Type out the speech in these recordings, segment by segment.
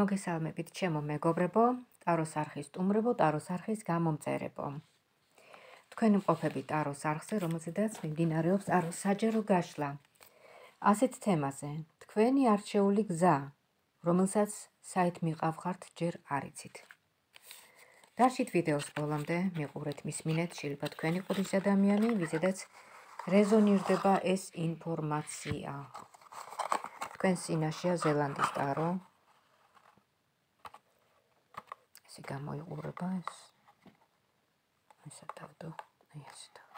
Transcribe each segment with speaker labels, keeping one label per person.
Speaker 1: მოგესალმებით ჩემო მეგობრებო, ტაროს არხის სტუმრებო, ტაროს არხის გამომწერებო. თქვენ მყოფები ტაროს არხზე, რომელზედაც მიმდინარეობს ტაროს საჯარო გაშლა. ასეთ თემაზე, თქვენი არჩეული გზა, რომელსაც საით მიყავხართ, ჯერ არიცით. დაშით ვიდეოს ბოლომდე მიყურეთ მისმინეთ, შეიძლება თქვენი ყურის ადამიანი, ვიზედაც რეზონირდება ეს ინფორმაცია. თქვენ სინაშია ზელანდის ტარო, ესე გამოიყურება ეს? ესე დავდო აი ესე დავდო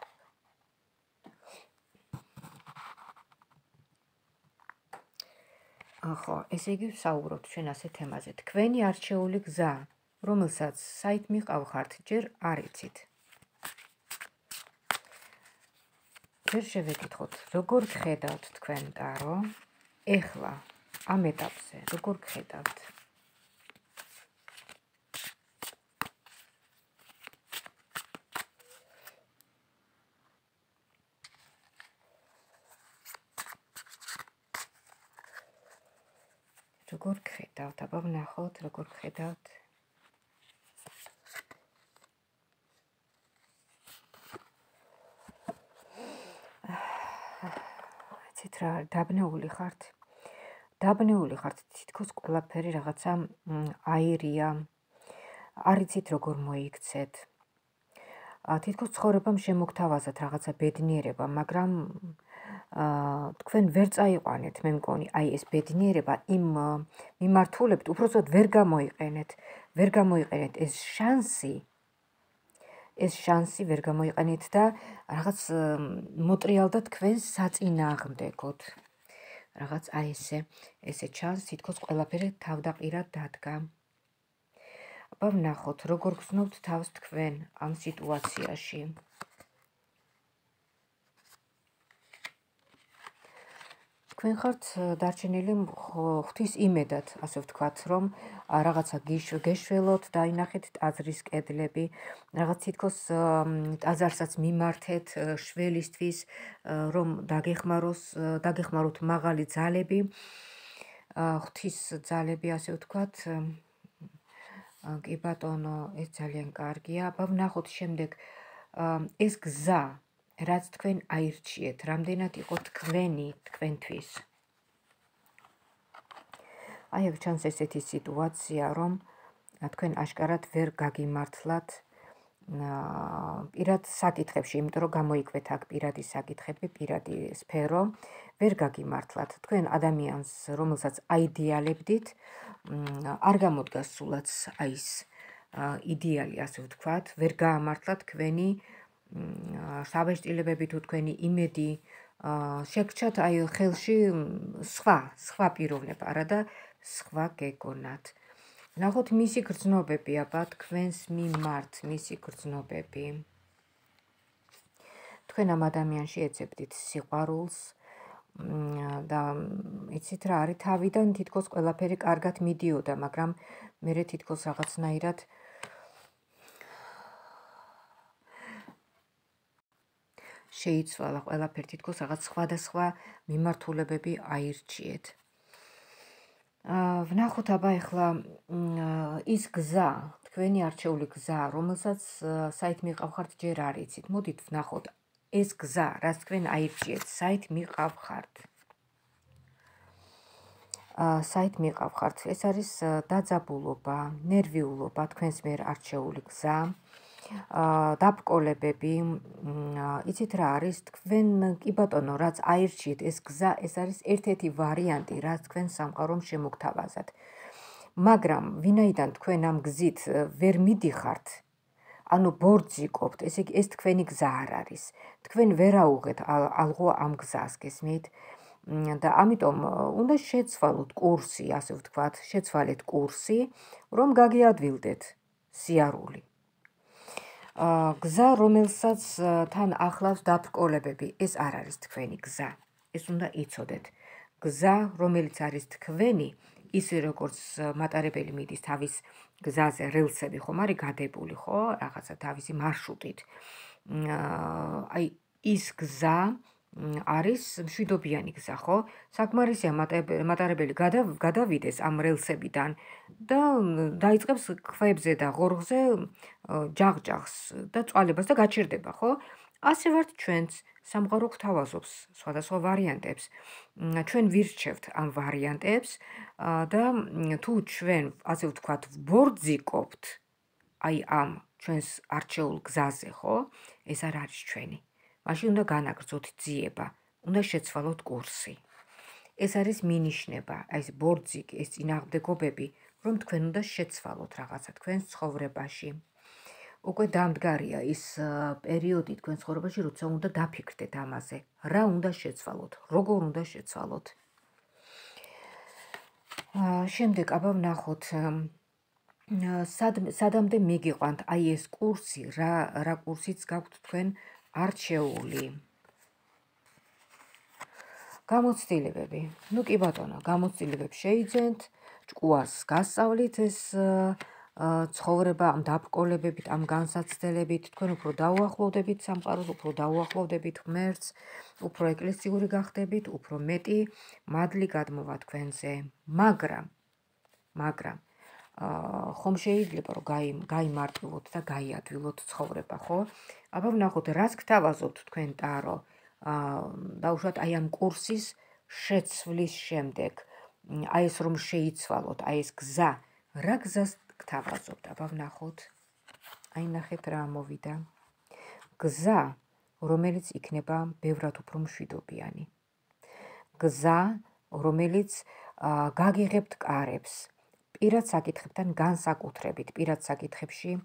Speaker 1: ახო ესე იგი საუბრობთ ჩვენ ასე თემაზე. თქვენი არჩეული გზა რომელსაც საით მიყავხართ ჯერ არ იცით. ჯერ შევეკითხოთ როგორ გხედავთ თქვენ ტარო? ეხლა ამ ეტაპზე როგორ გხედავთ როგორ გხედავთ? აბა ვნახოთ, როგორ გხედავთ. ცით რა, დაბნეული ხართ? დაბნეული ხართ, თითქოს ყველაფერი რაღაცა აირია. არიცით როგორ მოიქცეთ. თითქოს ცხოვრებამ შემოგთავაზათ რაღაცა ბედნიერება, მაგრამ აა თქვენ ვერ წაიყვანეთ, მე მგონი, აი ეს ბედნიერება იმ მიმართულებით, უბრალოდ ვერ გამოიყენეთ, ვერ გამოიყენეთ ეს შანსი. ეს შანსი ვერ გამოიყენეთ და რაღაც მოტრიალდა თქვენ საწინააღმდეგოთ. რაღაც აი ესე, ესე ჩანს, თითქოს ყველაფერი თავდაყირად დადგა. აბა ვნახოთ, როგორ გზნობთ თავს თქვენ ამ სიტუაციაში. თქვენ ხართ დარჩენილი ღვთის იმედად, ასე ვთქვათ, რომ რაღაცა გეშველოთ, დაინახეთ ტაძრის კედლები, რაღაც თითქოს ტაძარსაც მიმართეთ შველისთვის, რომ დაგეხმაროს, დაგეხმაროთ მაღალი ძალები, ღვთის ძალები, ასე ვთქვათ. კი ბატონო, ეს ძალიან კარგია. აბა ვნახოთ შემდეგ ეს გზა რაც თქვენ აირჩიეთ, რამდენად იყო თქვენი თქვენთვის. აი აქ ჩანს ესეთი სიტუაცია, რომ თქვენ აშკარად ვერ გაგიმართლათ პირად საკითხებში, იმიტომ რომ გამოიკვეთ აქ პირადი საკითხები, პირადი სფერო, ვერ გაგიმართლათ. თქვენ ადამიანს, რომელსაც აიდეალებდით, არ გამოდგა სულაც აი ეს იდეალი, ასე ვთქვათ, ვერ გაამართლათ თქვენი საბეჭდილებები თუ თქვენი იმედი. შეგრჩათ აი ხელში სხვა სხვა პიროვნება არა და სხვა გეგონათ ნახოთ მისი გრძნობები აბა თქვენს მიმართ მისი გრძნობები თქვენ ამ ადამიანში ეცებდით სიყვარულს და იცით რა არის თავიდან თითქოს ყველაფერი კარგად მიდიოდა მაგრამ მე თითქოს რაღაცნაირად შეიცვალა ყველაფერი თითქოს რაღაც სხვადასხვა მიმართულებები აირჩიეთ. აა ვნახოთ აბა ახლა ის გზა, თქვენი არჩეული გზა, რომელსაც საით მიყავხართ ჯერ არ იცით. მოდით ვნახოთ ეს გზა, რაც თქვენ აირჩიეთ, საით მიყავხართ. აა საით მიყავხართ. ეს არის დაძაბულობა, ნერვიულობა, თქვენს მიერ არჩეული გზა. დაბკოლებები იცით რა არის? თქვენ კი ბატონო რაც აირჩიეთ ეს გზა ეს არის ერთ-ერთი ვარიანტი რაც თქვენ სამყარომ შემოგთავაზათ. მაგრამ ვინაიდან თქვენ ამ გზით ვერ მიდიხართ? ანუ ბორძიკობთ ესე იგი ეს თქვენი გზა არ არის. თქვენ ვერ აუღეთ ალღო ამ გზას გესმით. და ამიტომ უნდა შეცვალოთ კურსი ასე ვთქვათ შეცვალეთ კურსი რომ გაგიადვილდეთ სიარული გზა, რომელსაც თან ახლავს დაფრკოლებები, ეს არ არის თქვენი გზა. ეს უნდა იცოდეთ. გზა, რომელიც არის თქვენი, ისე როგორც მატარებელი მიდის თავის გზაზე, რელსები ხომ არის გადებული, ხო? რაღაცა თავისი მარშრუტით. აი, ის გზა არის მშვიდობიანი გზა, ხო? საკმარისია მატარებელი გადავიდეს ამ რელსებიდან და დაიწყებს ხვებზე და ღორღზე ჯაღჯაღს და წვალებას და გაჩერდება, ხო? ასე ვართ ჩვენც სამყარო გვთავაზობს სხვადასხვა ვარიანტებს. ჩვენ ვირჩევთ ამ ვარიანტებს და თუ ჩვენ, ასე ვთქვათ, ვბორძიკობთ აი ამ ჩვენს არჩეულ გზაზე, ხო? ეს არ არის ჩვენი. მაშინ უნდა განაგრძოთ ძიება, უნდა შეცვალოთ კურსი. ეს არის მინიშნება, ეს ბორძიკი, ეს წინააღმდეგობები, რომ თქვენ უნდა შეცვალოთ რაღაცა თქვენს ცხოვრებაში. უკვე დამდგარია ის პერიოდი თქვენ ცხოვრებაში, როცა უნდა დაფიქრდეთ ამაზე, რა უნდა შეცვალოთ, როგორ უნდა შეცვალოთ. აა შემდეგ აბა ვნახოთ სად სადამდე მიგიყვანთ აი ეს კურსი, რა რა კურსიც გაქვთ თქვენ არჩეული. გამოცდილებები. ნუ კი ბატონო, გამოცდილებებს შეიძენთ, ჭკუას გასწავლით ეს ცხოვრება ამ დაბკოლებებით, ამ განსაცდელებით, თქვენ უფრო დაუახლოვდებით სამყაროს, უფრო დაუახლოვდებით ღმერთს, უფრო ეკლესიური გახდებით, უფრო მეტი მადლი გადმოვა თქვენზე. მაგრამ მაგრამ ხომ შეიძლება რომ გაი გაიმარტივოთ და გაიადვილოთ ცხოვრება, ხო? აბა ვნახოთ, რას გთავაზობთ თქვენ ტარო? აა დაუშვათ აი ამ კურსის შეცვლის შემდეგ, აი ეს რომ შეიცვალოთ, აი ეს გზა, რა გზას გთავაზობთ, აბა ვნახოთ. აი ნახეთ რა მოვიდა. გზა, რომელიც იქნება ბევრად უფრო მშვიდობიანი. გზა, რომელიც გაგიღებთ კარებს. პირად საკითხებთან განსაკუთრებით, პირად საკითხებში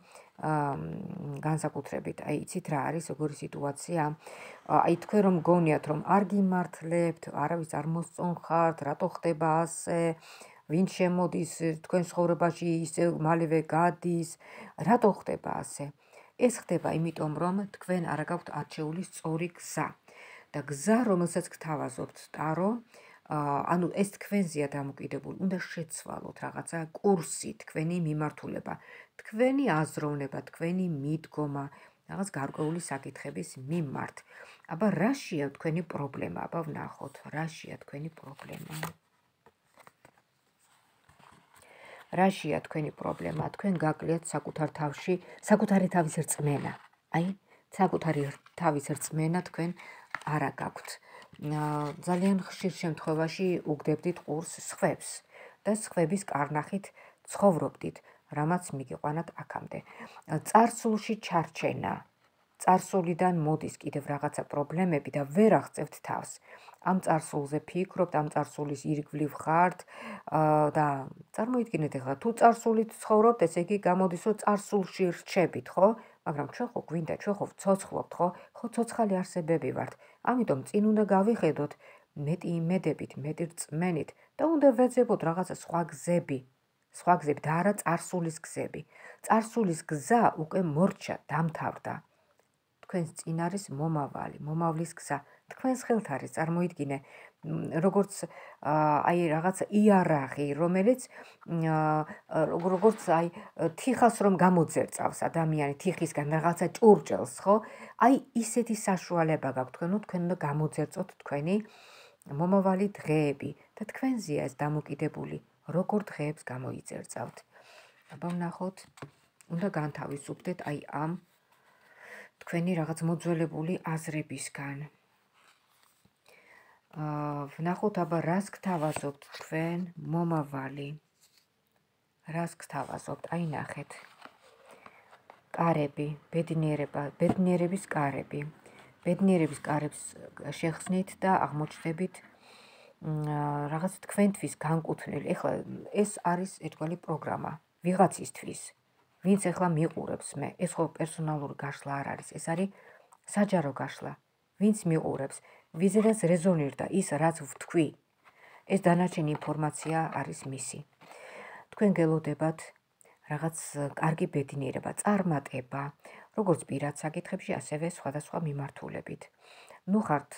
Speaker 1: განსაკუთრებით, აი იცით რა არის როგორი სიტუაცია? აი თქვენ რომ გონიათ რომ არ გიმართლებთ, არავის არ მოსწონხართ, რატო ხდება ასე? ვინ შემოდის თქვენ ცხოვრებაში ისე მალევე გადის რატო ხდება ასე ეს ხდება იმიტომ რომ თქვენ არ გაქვთ არჩეული სწორი გზა და გზა რომელსაც გთავაზობთ ტარო ანუ ეს თქვენზეა დამოკიდებული უნდა შეცვალოთ რაღაცა კურსი თქვენი მიმართულება თქვენი აზროვნება თქვენი მიდგომა რაღაც გარკვეული საკითხების მიმართ აბა რაშია თქვენი პრობლემა აბა ვნახოთ რაშია თქვენი პრობლემა რაშია თქვენი პრობლემა? თქვენ გაკლიათ საკუთარ თავში, საკუთარი თავის რწმენა. აი, საკუთარი თავის რწმენა თქვენ არა გაქვთ. ძალიან ხშირ შემთხვევაში უგდებდით ყურს სხვებს და სხვების კარნახით ცხოვრობდით, რამაც მიგიყვანათ აქამდე. царსულში ჩარჩენა царსულიდან მოდის კიდევ რაღაცა პრობლემები და ვერ აღწევთ თავს. ამ царსულზე ფიქრობთ, ამ царსულის ირგვლივ ხართ და წარმოიდგინეთ ახლა თუ царსულით ცხოვრობთ, ესე იგი გამოდის, რომ царსულში რჩებით, ხო? მაგრამ ჩვენ ხო გვინდა, ჩვენ ხო ცოცხლობთ, ხო? ხო ცოცხალი არსებები ვართ. ამიტომ წინ უნდა გავიხედოთ მეტი იმედებით, მეტი რწმენით და უნდა ვეძებოთ რაღაცა სხვა გზები, სხვა გზები და არა царსულის გზები. царსულის გზა უკვე მორჩა, დამთავრდა. თქვენს წინ არის მომავალი, მომავლის გზა. თქვენს ხელთ არის წარმოიდგინე როგორც აი რაღაც იარაღი რომელიც როგორც აი თიხას რომ გამოძერწავს ადამიანი თიხისგან რაღაცა ჭურჭელს ხო? აი ისეთი საშუალება გაქვთ თქვენო თქვენ უნდა გამოძერწოთ თქვენი მომავალი დღეები და თქვენზეა ეს დამოკიდებული როგორ დღეებს გამოიძერწავთ. აბა ვნახოთ. უნდა განთავისუფლდეთ აი ამ თქვენი რაღაც მოძველებული აზრებისგან ვნახოთ აბა რას გთავაზობთ თქვენ მომავალი? რას გთავაზობთ? აი ნახეთ. კარები ბედნიერება ბედნიერების კარები. ბედნიერების კარებს შეხსნით და აღმოჩნდებით რაღაც თქვენთვის განკუთვნილი. ეხლა ეს არის ერთგვარი პროგრამა. ვიღაცისთვის. ვინც ეხლა მიყურებს მე. ეს ხო პერსონალური გაშლა არ არის. ეს არის საჯარო გაშლა. ვინც მიყურებს ვიზედაც რეზონირდა ის რაც ვთქვი. ეს დანარჩენი ინფორმაცია არის მისი. თქვენ გელოდებათ რაღაც კარგი ბედნიერება წარმატება როგორც პირად საკითხებში ასევე სხვადასხვა მიმართულებით. ნუ ხართ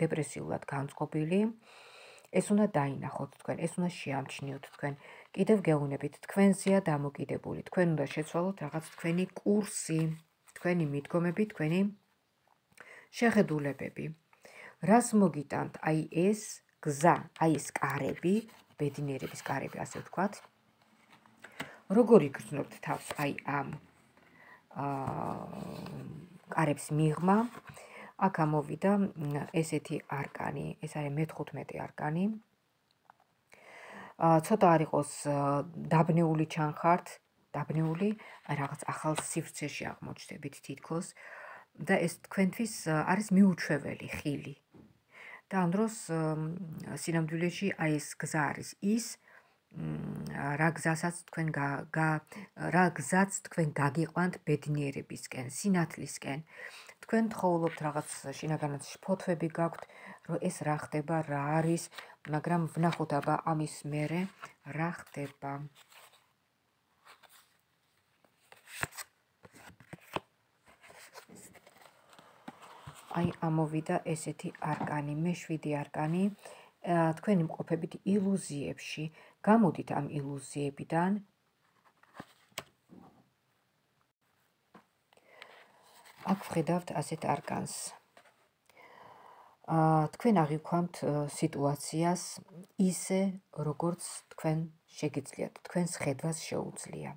Speaker 1: დეპრესიულად განწყობილი. ეს უნდა დაინახოთ თქვენ ეს უნდა შეამჩნიოთ თქვენ. კიდევ გეუნებით თქვენზეა დამოკიდებული. თქვენ უნდა შეცვალოთ რაღაც თქვენი კურსი თქვენი მიდგომები თქვენი შეხედულებები რას მოგიტანთ აი ეს გზა, აი ეს კარები, ბედნიერების კარები, ასე ვთქვათ. როგორი გრძნობთ თავს აი ამ აა კარებს მიღმა? აქ ამოვიდა ესეთი არკანი, ეს არის მე-15 არკანი. აა ცოტა არ იყოს დაბნეული ჩანხართ, დაბნეული, აი რაღაც ახალ სივრცეში აღმოჩნდებით თითქოს და ეს თქვენთვის არის მიუჩვეველი ხილი. და ამ დროს სინამდვილეში აი ეს გზა არის ის რა გზასაც თქვენ რა გზაც თქვენ გაგიყვანთ ბედნიერებისკენ, სინათლისკენ. თქვენ თხოვლობთ რაღაც შინაგანად ფოთვები გაქვთ, რომ ეს რა ხდება, რა არის, მაგრამ ვნახოთ აბა ამის მერე რა ხდება. აი ამოვიდა ესეთი არკანი, მე-7 არკანი. თქვენი მყოფებით ილუზიებში, გამოდით ამ ილუზიებიდან. აქ ვხედავთ ასეთ არკანს. აა თქვენ აღიქვამთ სიტუაციას ისე, როგორც თქვენ შეგიძლიათ, თქვენს ხედვას შეუძლია.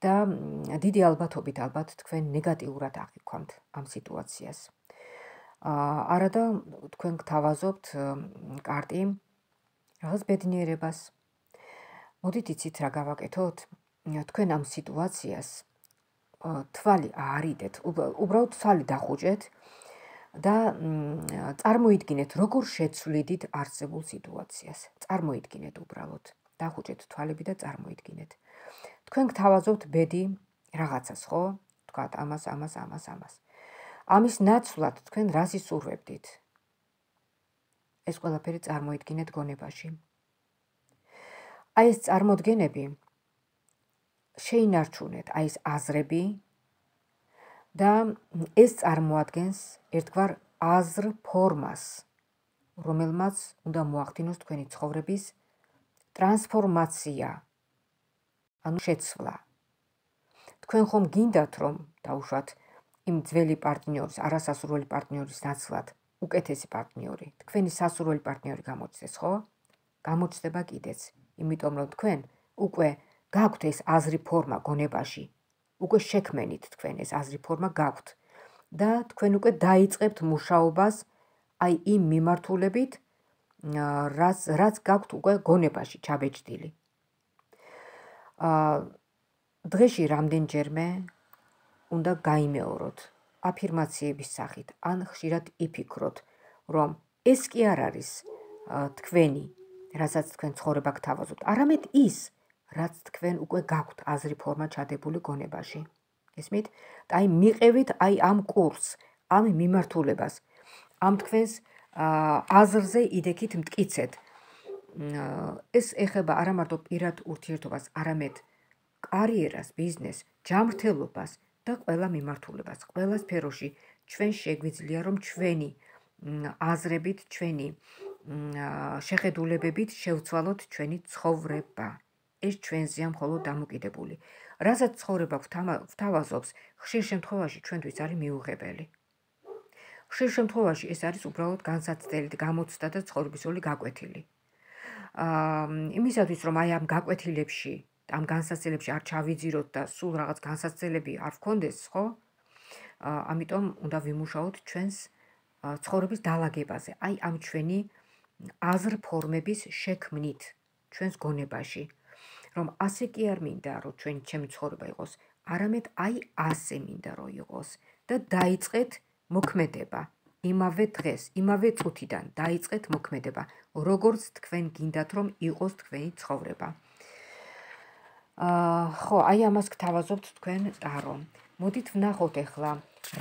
Speaker 1: და დიდი ალბათობით ალბათ თქვენ ნეგატიურად აღიქვამთ ამ სიტუაციას. არადა თქვენ გთავაზობთ კარტი რაღაც ბედნიერებას. მოდით იცით რა გავაკეთოთ? თქვენ ამ სიტუაციას თვალი აარიდეთ, უბრალოდ თვალი დახუჭეთ და წარმოიდგინეთ, როგორ შეცვლიდით არსებულ სიტუაციას. წარმოიდგინეთ უბრალოდ. დახუჭეთ თვალები და წარმოიდგინეთ. თქვენ გთავაზობთ ბედი რაღაცას, ხო? თქვათ ამას, ამას, ამას, ამას. ამის ნაცვლად თქვენ რას ისურვებდით? ეს ყველაფერი წარმოიდგინეთ გონებაში. აი ეს წარმოდგენები შეინარჩუნეთ, აი ეს აზრები და ეს წარმოადგენს ერთგვარ აზრ ფორმას, რომელმაც უნდა მოახდინოს თქვენი ცხოვრების ტრანსფორმაცია, ანუ შეცვლა. თქვენ ხომ გინდათ რომ დაუშვათ იმ ძველი პარტნიორის, არასასურველი პარტნიორის ნაცვლად უკეთესი პარტნიორი, თქვენი სასურველი პარტნიორი გამოჩნდეს, ხო? გამოჩნდება კიდეც, იმიტომ რომ თქვენ უკვე გაქვთ ეს აზრი ფორმა გონებაში. უკვე შექმენით თქვენ ეს აზრი ფორმა გაქვთ და თქვენ უკვე დაიწყებთ მუშაობას აი იმ მიმართულებით, რაც რაც გაქვთ უკვე გონებაში ჩაბეჭდილი. აა დღეში რამდენჯერმე უნდა გაიმეოროთ აფირმაციების სახით ან ხშირად იფიქროთ, რომ ეს კი არ არის თქვენი, რასაც თქვენ ცხოვრება გთავაზობთ, არამედ ის, რაც თქვენ უკვე გაქვთ აზრი ფორმა ჩადებული გონებაში. ესმით? და აი მიყევით აი ამ კურს, ამ მიმართულებას, ამ თქვენს აზრზე იდექით მткиცეთ. ეს ეხება არა მარტო პირად ურთიერთობას, არამედ კარიერას, ბიზნესს, ჯანმრთელობას, და ყველა მიმართულებას, ყველა სფეროში ჩვენ შეგვიძლია რომ ჩვენი აზრებით, ჩვენი შეხედულებებით შევცვალოთ ჩვენი ცხოვრება. ეს ჩვენზეა მხოლოდ დამოკიდებული. რასაც ცხოვრება გვთავაზობს, ხშირ შემთხვევაში ჩვენთვის არის მიუღებელი. ხშირ შემთხვევაში ეს არის უბრალოდ განსაცდელი და გამოცდა და ცხოვრების όλი გაკვეთილი. აა იმისათვის რომ აი ამ გაკვეთილებში ამ განსაცდელებში არ ჩავიძიროთ და სულ რაღაც განსაცდელები არ ვქონდეს, ხო? ამიტომ უნდა ვიმუშაოთ ჩვენს ცხოვრების დაალაგებაზე, აი ამ ჩვენი აზრ ფორმების შექმნით ჩვენს გონებაში. რომ ასე კი არ მინდა, რომ ჩვენი ჩემი ცხოვრება იყოს, არამედ აი ასე მინდა, რომ იყოს და დაიწყეთ მოქმედება. იმავე დღეს, იმავე წუთიდან დაიწყეთ მოქმედება, როგორც თქვენ გინდათ, რომ იყოს თქვენი ცხოვრება. ხო, აი ამას გთავაზობთ თქვენ ტარო. მოდით ვნახოთ ახლა,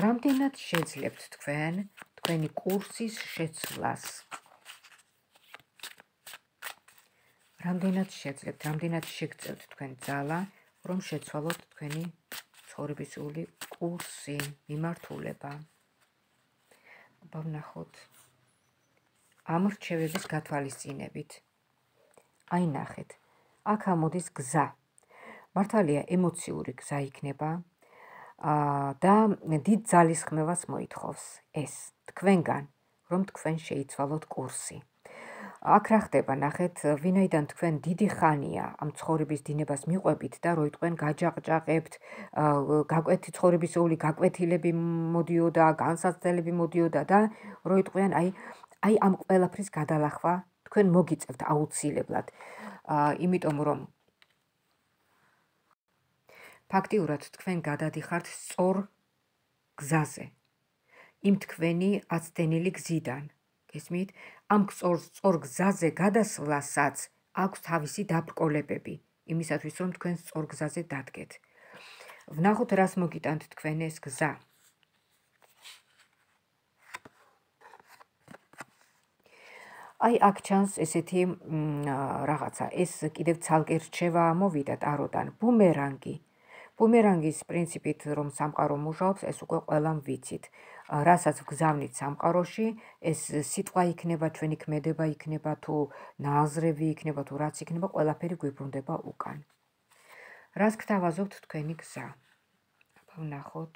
Speaker 1: რამდენად შეძლებთ თქვენ თქვენი კურსის შეცვლას. რამდენად შეძლებთ, რამდენად შეგწევთ თქვენ ძალა, რომ შეცვალოთ თქვენი ცხოვრებისული კურსი, მიმართულება. აბა ვნახოთ. ამ რჩევების გათვალისწინებით. აი ნახეთ. აქ ამოდის გზა. მართალია ემოციური გზა იქნება აა და დიდ ძალის ხმევას მოითხოვს ეს თქვენგან რომ თქვენ შეიცვალოთ კურსი. აქ რა ხდება, ნახეთ, ვინაიდან თქვენ დიდი ხანია ამ ცხოვრების დინებას მიყვებით და როიტყვენ გაჯაყჯაყებთ, გაკვეთი ცხოვრებისეული გაკვეთილები მოდიოდა, განსაცდელები მოდიოდა და როიტყვიან აი აი ამ ყველაფრის გადალახვა თქვენ მოგიწევთ აუცილებლად. აა იმიტომ რომ ფაქტიურად თქვენ გადადიხართ სწორ გზაზე. იმ თქვენი აცდენილი გზიდან. გესმით? ამ სწორ სწორ გზაზე გადასვლასაც აქვს თავისი დაბრკოლებები, იმისათვის რომ თქვენ სწორ გზაზე დადგეთ. ვნახოთ რას მოგიტანთ თქვენ ეს გზა. აი აქ ჩანს ესეთი რაღაცა, ეს კიდევ ცალკე რჩევა მოვიდა ტაროდან, ბუმერანგი. ბუმერანგის პრინციპით რომ სამყარო მუშაობს, ეს უკვე ყველამ ვიცით. რასაც გზავნით სამყაროში, ეს სიტყვა იქნება, ჩვენი ქმედება იქნება თუ ნაზრები იქნება თუ რაც იქნება, ყველაფერი გვიბრუნდება უკან. რას გთავაზობთ თქვენი გზა? აბა ვნახოთ.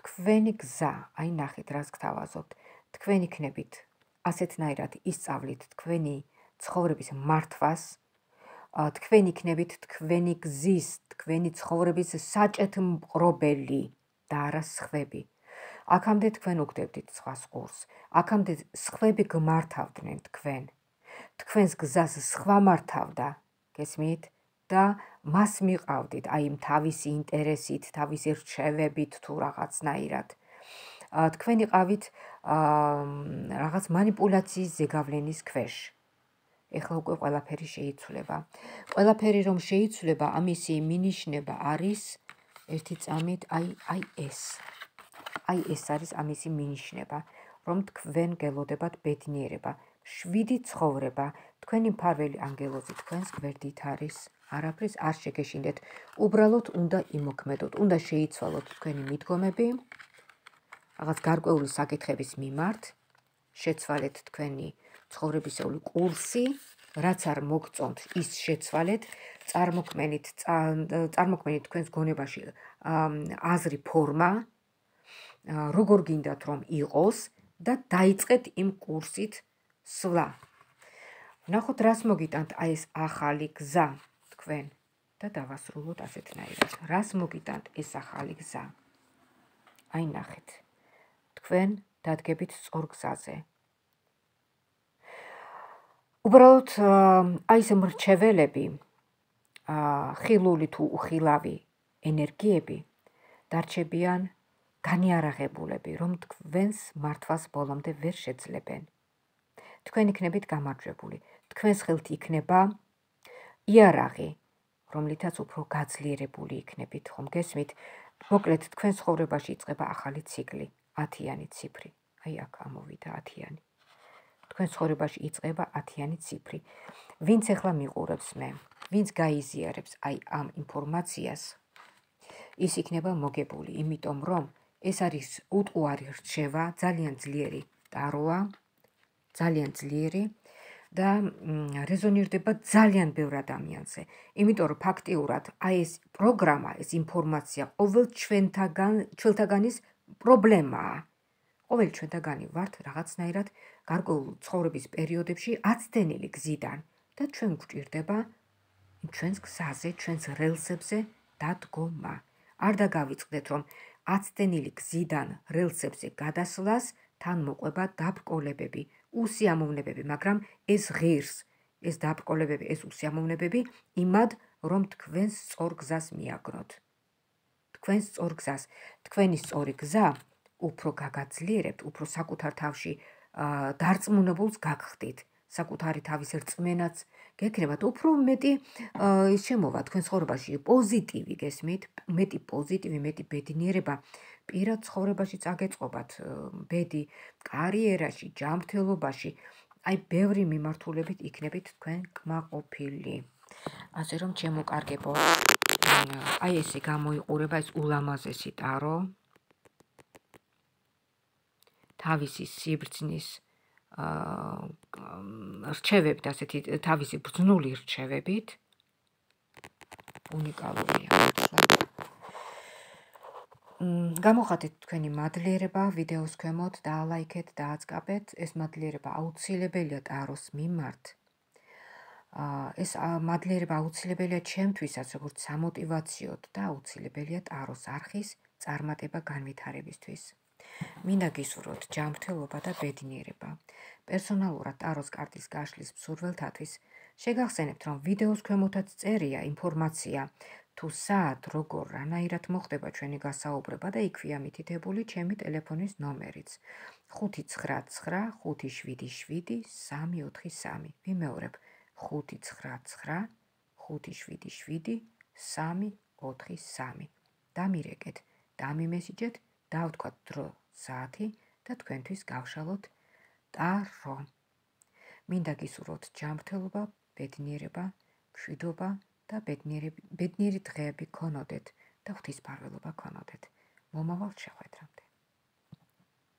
Speaker 1: თქვენი გზა, აი ნახეთ, რას გთავაზობთ. თქვენ იქნებით ასეთნაირად ისწავლით თქვენი ცხოვრების მართვას, თქვენ იქნებით თქვენი გზის, თქვენი ცხოვრების საჭეთმყრობელი და არა სხვები. აქამდე თქვენ უგდებდით სხვას ყურს. აქამდე სხვები გმართავდნენ თქვენ. თქვენს გზას სხვა მართავდა, გესმით? და მას მიყავდით, აი იმ თავისი ინტერესით, თავისი რჩევებით თუ რაღაცნაირად. თქვენ იყავით რაღაც манипуляციის ზეგავლენის ქვეშ. ეხლა უკვე ყველაფერი შეიცვლება. ყველაფერი რომ შეიცვლება, ამისი მინიშნება არის ერთი წამით, აი, აი ეს. აი ეს არის ამისი მინიშნება, რომ თქვენ გელოდებათ ბედნიერება, შვიდი ცხოვრება, თქვენი მფარველი ანგელოზი თქვენს გვერდით არის. არაფრის არ შეგეშინდეთ. უბრალოდ უნდა იმოქმედოთ, უნდა შეიცვალოთ თქვენი მიდგომები. რაღაც გარკვეული საკითხების მიმართ შეცვალეთ თქვენი ცხოვრებისეული კურსი, რაც არ მოგწონთ, ის შეცვალეთ, წარმოგმენით, წარმოგმენით თქვენს გონებაში აზრი ფორმა, როგორ გინდათ რომ იყოს და დაიწყეთ იმ კურსით სვლა. ნახოთ, რას მოგიტანთ აი ეს ახალი გზა თქვენ და დავასრულოთ ასეთნაირად. რას მოგიტანთ ეს ახალი გზა? აი ნახეთ. თქვენ დადგებით სწორ გზაზე. უბრალოდ აი ეს მრჩეველები ხილული თუ უხილავი ენერგიები დარჩებიან განიარაღებულები, რომ თქვენს მართვას ბოლომდე ვერ შეძლებენ. თქვენ იქნებით გამარჯვებული. თქვენს ხელთ იქნება იარაღი, რომლითაც უფრო გაძლიერებული იქნებით, ხომ გესმით? მოკლედ თქვენ ცხოვრებაში იწყება ახალი ციკლი, 10-იანი ციფრი. აი აქ ამოვიდა 10-იანი. თქვენ ცხოვრებაში იწყება 10-იანი ციფრი. ვინც ახლა მიყურებს მე, ვინც გაიზიარებს აი ამ ინფორმაციას, ის იქნება მოგებული, იმიტომ რომ ეს არის უტყუარი რჩევა, ძალიან ძლიერი ტაროა, ძალიან ძლიერი და რეზონირდება ძალიან ბევრ ადამიანზე. იმიტომ რომ ფაქტიურად აი ეს პროგრამა, ეს ინფორმაცია ყოველ ჩვენთაგან, ჩვენთაგანის პრობლემაა. ყოველ ჩვენთაგანი ვართ რაღაცნაირად გარკვეულ ცხოვრების პერიოდებში აცდენილი გზიდან და ჩვენ გვჭირდება ჩვენს გზაზე, ჩვენს რელსებზე დადგომა. არ დაგავიწყდეთ, რომ აცდენილი გზიდან რელსებზე გადასვლას თან მოყვება დაბრკოლებები, უსიამოვნებები, მაგრამ ეს ღირს, ეს დაბრკოლებები, ეს უსიამოვნებები იმად, რომ თქვენს სწორ გზას მიაგნოთ. თქვენს სწორ გზას, თქვენი სწორი გზა უფრო გაგაძლიერებთ, უფრო საკუთარ თავში დარწმუნებულს გაგხდით. საკუთარი თავის რწმენაც გექნებათ უფრო მეტი ის შემოვა თქვენ ცხოვრებაში პოზიტივი გესმით მეტი პოზიტივი მეტი ბედნიერება პირად ცხოვრებაში წაგეწყობათ. ბედი კარიერაში ჯანმრთელობაში. აი ბევრი მიმართულებით იქნებით თქვენ კმაყოფილი ასე რომ ჩემო კარგებო აი ესე გამოიყურება ეს ულამაზესი ტარო თავისი სიბრძნის აა რჩევებით, ასეთი თავისი ბრძნული რჩევებით უნიკალურია. გამოხატეთ თქვენი მადლიერება ვიდეოს ქვემოთ და ლაიქეთ და აწკაბეთ. ეს მადლიერება აუცილებელია ტაროს მიმართ. ეს მადლიერება აუცილებელია ჩემთვისაც, როგორც სამოტივაციოდ და აუცილებელია ტაროს არხის წარმატება განვითარებისთვის. მინდა გისურვოთ ჯანმრთელობა და ბედნიერება. პერსონალურად ტაროს კარტის გაშლის მსურველთათვის შეგახსენებთ, რომ ვიდეოს ქვემოთაც წერია ინფორმაცია თუ სად, როგორ, რანაირად მოხდება ჩვენი გასაუბრება და იქვეა მითითებული ჩემი ტელეფონის ნომერიც 599577343. ვიმეორებ 599577343. დამირეკეთ, დამიმესიჯეთ, დავთქვათ დრო, საათი და თქვენთვის გავშალოთ ტარო. მინდა გისურვოთ ჯანმრთელობა, ბედნიერება, მშვიდობა და ბედნიერი ბედნიერი დღეები ქონოდეთ და ღვთისმფარველობა ქონოდეთ. მომავალ შეხვედრამდე.